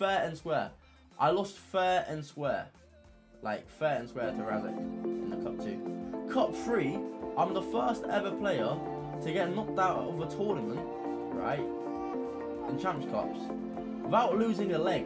fair and square. I lost fair and square. Like, fair and square to Razek in the Cup 2. Cup 3, I'm the first ever player to get knocked out of a tournament, right, in Champs Cups, without losing a leg.